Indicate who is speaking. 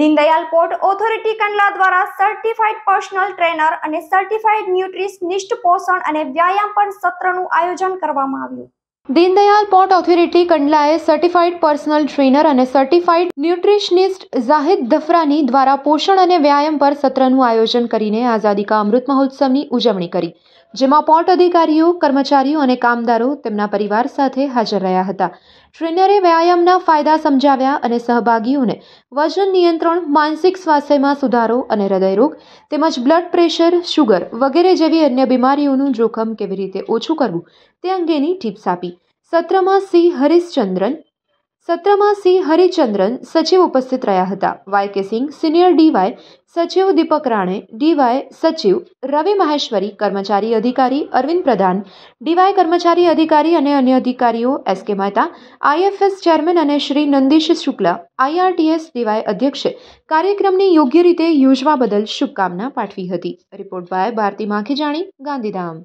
Speaker 1: Deendayal port authority Kandla દ્વારા certified personal trainer અને certified nutritionist પોષણ અને વ્યાયામ પર સત્રનું આયોજન કરવામાં આવ્યું.
Speaker 2: દીનદયાલ પોર્ટ ઓથોરિટી કંડલાએ સર્ટિફાઈડ પર્સનલ ટ્રેનર અને સર્ટિફાઈડ ન્યુટ્રિશનિસ્ટ ઝાહિદ દફરાની દ્વારા પોષણ અને વ્યાયામ પર સત્રનું આયોજન કરીને આઝાદી કા અમૃત મહોત્સવની ઉજવણી કરી. જેમાં પોર્ટ અધિકારીઓ, કર્મચારીઓ અને કામદારો તેમના પરિવાર સાથે હાજર રહ્યા હતા. ટ્રેનરે વ્યાયામના ફાયદા સમજાવ્યા અને સહભાગીઓને વજન નિયંત્રણ, માનસિક સ્વાસ્થ્યમાં સુધારો અને હૃદયરોગ તેમજ બ્લડ પ્રેશર, શુગર વગેરે જેવી અન્ય બીમારીઓનું જોખમ કેવી રીતે ઓછું કરવું તે અંગેની ટિપ્સ આપી. સત્રમાં સી. હરીશચંદ્રન સત્રમાં સી હરિચંદ્રન સચિવ ઉપસ્થિત રહ્યા હતા. વાય કે સિંહ સિનિયર ડીવાય સચિવ દીપક રાણે ડીવાય સચિવ રવિ મહેશ્વરી, કર્મચારી અધિકારી અરવિંદ પ્રધાન ડીવાય કર્મચારી અધિકારી અને અન્ય અધિકારીઓ, એસ કે મહેતા આઈએફએસ ચેરમેન અને શ્રી નંદીશ શુક્લા આઈઆરટીએસ ડીવાય અધ્યક્ષે, કાર્યક્રમને યોગ્ય રીતે યોજવા બદલ શુભકામના પાઠવી હતી. Report by Bharti Makhijani, Gandhidham.